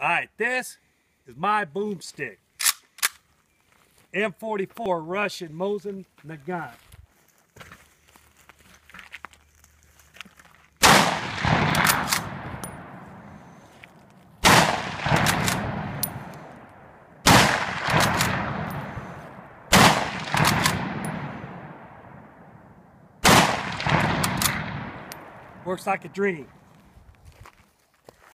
All right, this is my boomstick. M44 Russian Mosin Nagant. Works like a dream.